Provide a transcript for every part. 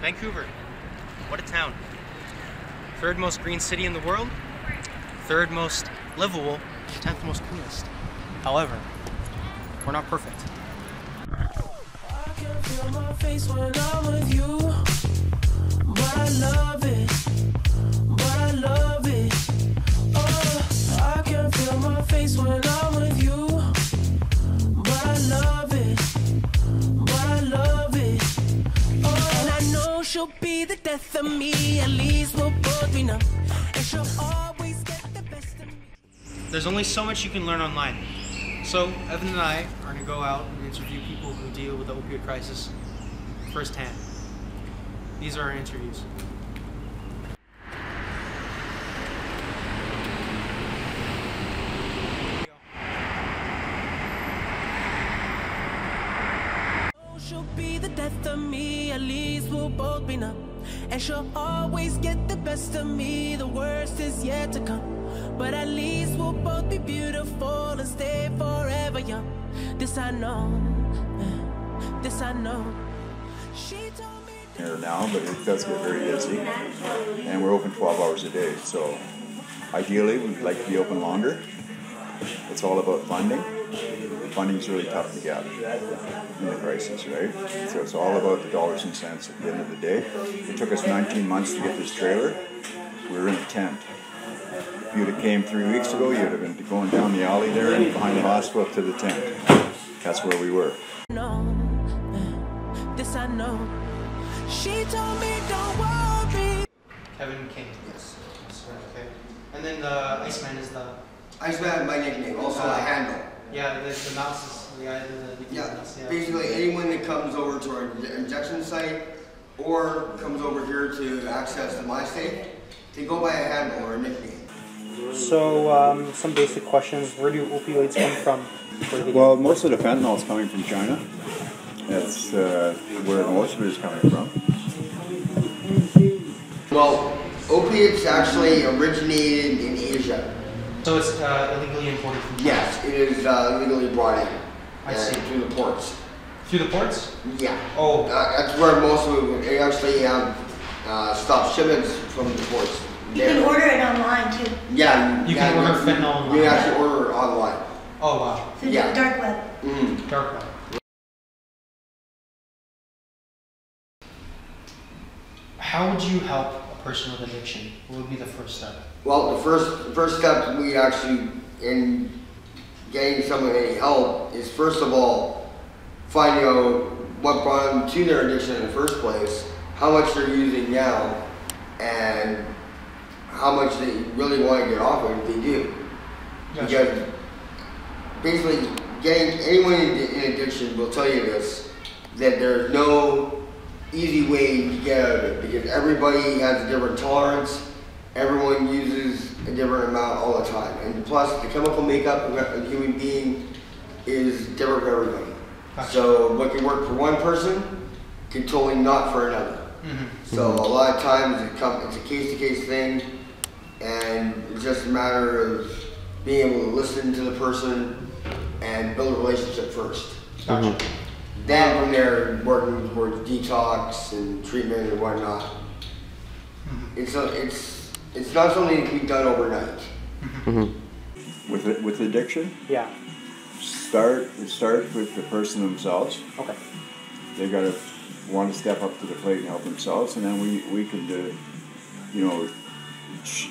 Vancouver. What a town. Third most green city in the world. Third most livable. Tenth most cleanest. However, we're not perfect. I she'll be the death of me. At least we'll both be numb. And she'll always get the best of me. There's only so much you can learn online. So, Evan and I are going to go out and interview people who deal with the opioid crisis firsthand. These are our interviews. She'll be the death of me, at least we'll both be numb. And she'll always get the best of me, the worst is yet to come. But at least we'll both be beautiful and stay forever young. This I know, this I know. She told me. here now, but it does get very busy. And we're open 12 hours a day, so ideally we'd like to be open longer. It's all about funding. Funding's really tough to get in the crisis, right? So it's all about the dollars and cents at the end of the day. It took us 19 months to get this trailer. We were in a tent. If you'd have came three weeks ago, you'd have been going down the alley there and behind the hospital to the tent. That's where we were. know, eh, this I know. She told me don't worry. Kevin King. Yes. Okay. And then the Iceman is the Iceman, my nickname, also a handle. Yeah the, the mouse is the guy the, the Yeah, mouse, basically anyone that comes over to our injection site or comes over here to access the MySafe, they go by a handle or a nickname. So, um, some basic questions. Where do opioids come from? Where do they Well, most of the fentanyl is coming from China. That's uh, where most of it is coming from. Well, opiates actually originated in Asia. So it's uh, illegally imported from Yes, it is uh, legally brought in. I see. Through the ports. through the ports. Yeah. Oh, Uh, that's where most of it, they actually um, uh, stop shipments from the ports. You can order it online too, Yeah. You can yeah, order fentanyl You online. can actually order it online. oh wow, through Yeah. the dark web. Mm. dark web. How would you help a person with addiction? What would be the first step? Well, the first the first step we actually in getting someone any help is first of all finding out what brought them to their addiction in the first place, how much they're using now, and how much they really want to get off it if they do. Gotcha. Because basically, getting anyone in, addiction will tell you this that there's no easy way to get out of it everybody has a different tolerance. Everyone uses a different amount all the time, and plus the chemical makeup of a human being is different for everybody. Gotcha. So what can work for one person can totally not for another. Mm-hmm. So a lot of times it come, it's a case to case thing, and it's just a matter of being able to listen to the person and build a relationship first. Gotcha. Then from there, working towards detox and treatment and whatnot. It's a, it's it's not something that can be done overnight. With it- with addiction, Yeah. start it starts with the person themselves. Okay. They've got to want to step up to the plate and help themselves, and then we we could, uh, you know, sh-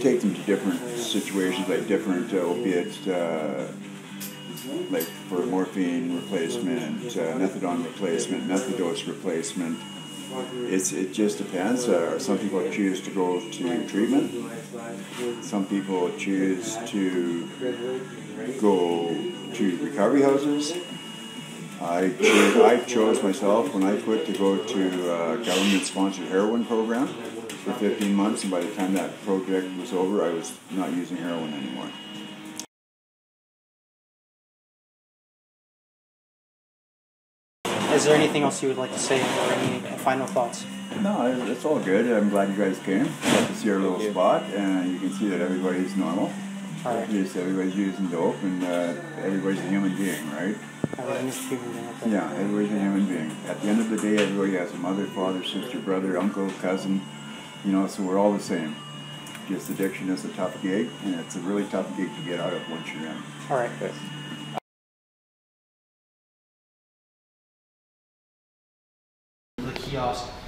take them to different situations like different uh, opiates. Uh, like for morphine replacement, uh, methadone replacement, methadose replacement. It's, it just depends. Uh, some people choose to go to treatment. Some people choose to go to recovery houses. I, I chose myself when I quit to go to a government-sponsored heroin program for 15 months, and by the time that project was over, I was not using heroin anymore. Is there anything else you would like to say or any final thoughts? No, it's all good. I'm glad you guys came. Got to see our little spot, and you can see that everybody's normal. All right. Just everybody's using dope, and uh, everybody's a human being, right? Everything is human being. Yeah, everybody's a human being. At the end of the day, everybody has a mother, father, sister, brother, uncle, cousin. You know, so we're all the same. Just addiction is a tough gig, and it's a really tough gig to get out of once you're in. All right. The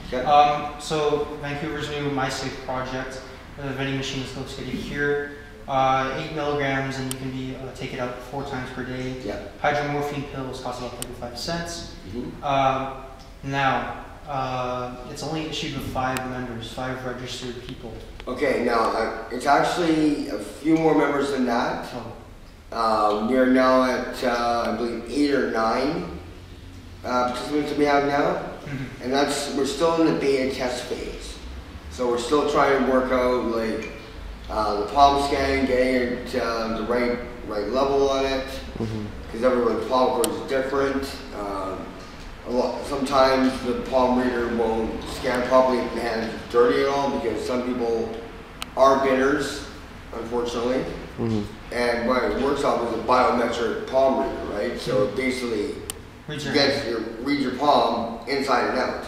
Okay. Um, so Vancouver's new MySafe project, the vending machine is located here. Uh, eight milligrams, and you can be uh, take it out four times per day. Yeah. Hydromorphone pills cost about thirty-five cents. Mhm. Um, now, uh, it's only issued with five members, five registered people. Okay, now uh, it's actually a few more members than that. Oh, Um, we are now at uh, I believe eight or nine uh, participants that we have now, and that's we're still in the beta test phase. So we're still trying to work out like uh, the palm scan, getting it uh, the right right level on it, because everyone's palm code is different. Um, a lot, sometimes the palm reader won't scan properly if the hand is dirty at all because some people are binners, unfortunately. And what it works off is a biometric palm reader, right? So it basically Read your gets your read your palm inside and out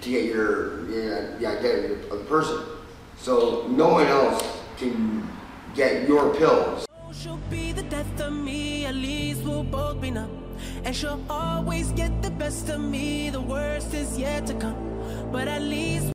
to get your, your the identity of the person. So no one else can get your pills. She'll be the death of me, at least we'll both be numb. And she'll always get the best of me, the worst is yet to come. But at least